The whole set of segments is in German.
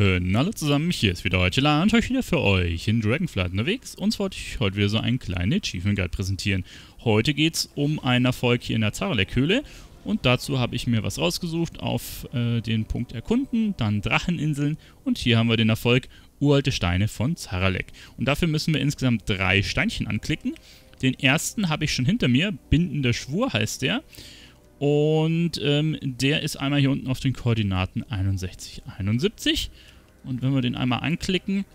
Äh, hallo zusammen, hier ist wieder heute und heute wieder für euch in Dragonflight unterwegs. Uns wollte ich heute wieder so einen kleinen Achievement Guide präsentieren. Heute geht es um einen Erfolg hier in der Zaralek-Höhle und dazu habe ich mir was rausgesucht auf äh, den Punkt Erkunden, dann Dracheninseln und hier haben wir den Erfolg Uralte Steine von Zaralek. Und dafür müssen wir insgesamt drei Steinchen anklicken. Den ersten habe ich schon hinter mir, Bindender Schwur heißt der. Und ähm, der ist einmal hier unten auf den Koordinaten 61, 71. Und wenn wir den einmal anklicken,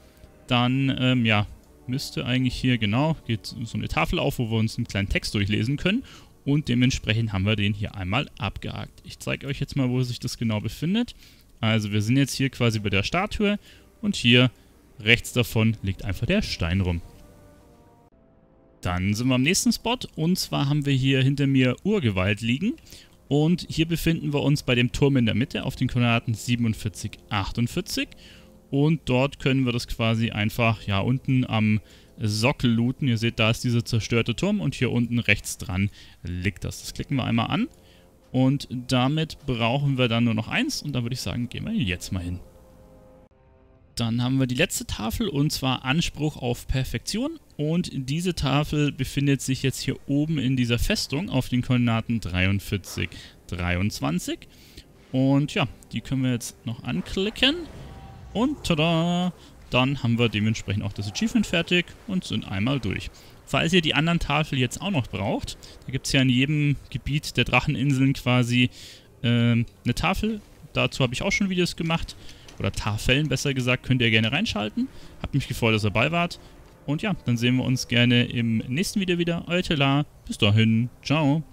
dann, ähm, ja, müsste eigentlich hier, genau, geht so eine Tafel auf, wo wir uns einen kleinen Text durchlesen können. Und dementsprechend haben wir den hier einmal abgehakt. Ich zeige euch jetzt mal, wo sich das genau befindet. Also wir sind jetzt hier quasi bei der Statue und hier rechts davon liegt einfach der Stein rum. Dann sind wir am nächsten Spot und zwar haben wir hier hinter mir Urgewalt liegen. Und hier befinden wir uns bei dem Turm in der Mitte auf den Koordinaten 47, 48. Und dort können wir das quasi einfach, ja, unten am Sockel looten. Ihr seht, da ist dieser zerstörte Turm und hier unten rechts dran liegt das. Das klicken wir einmal an. Und damit brauchen wir dann nur noch eins. Und dann würde ich sagen, gehen wir jetzt mal hin. Dann haben wir die letzte Tafel und zwar Anspruch auf Perfektion. Und diese Tafel befindet sich jetzt hier oben in dieser Festung auf den Koordinaten 43, 23. Und ja, die können wir jetzt noch anklicken. Und tada! Dann haben wir dementsprechend auch das Achievement fertig und sind einmal durch. Falls ihr die anderen Tafeln jetzt auch noch braucht, da gibt es ja in jedem Gebiet der Dracheninseln quasi äh, eine Tafel. Dazu habe ich auch schon Videos gemacht oder Tafeln besser gesagt, könnt ihr gerne reinschalten. Habt mich gefreut, dass ihr dabei wart. Und ja, dann sehen wir uns gerne im nächsten Video wieder. Euer Tela. Bis dahin. Ciao.